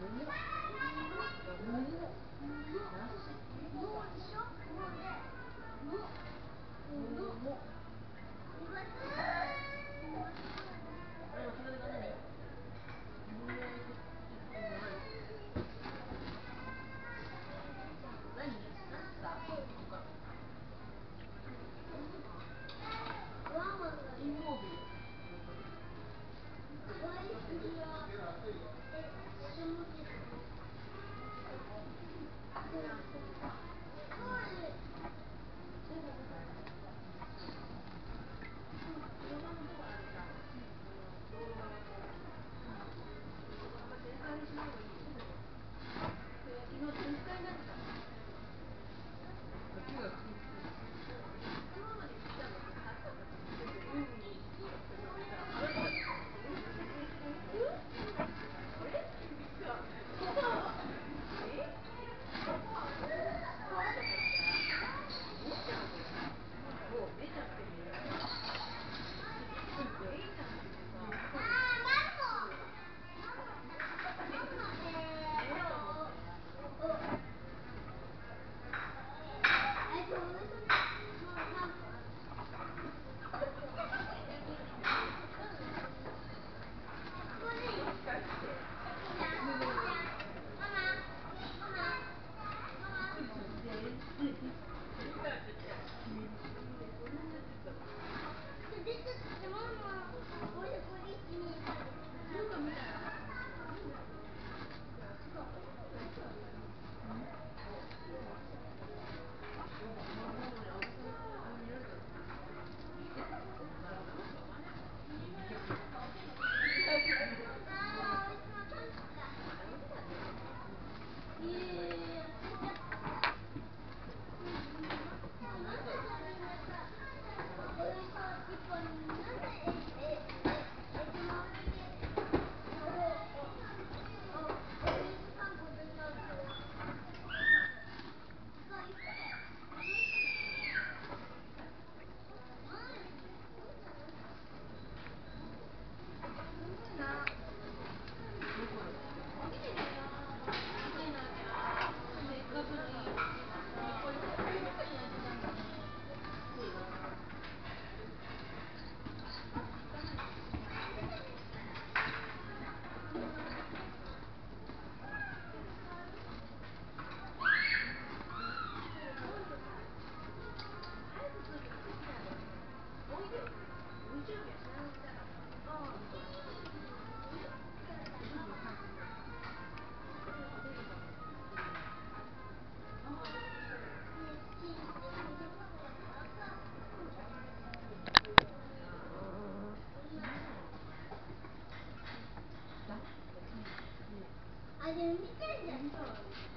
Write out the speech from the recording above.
Oh. 人見せ走。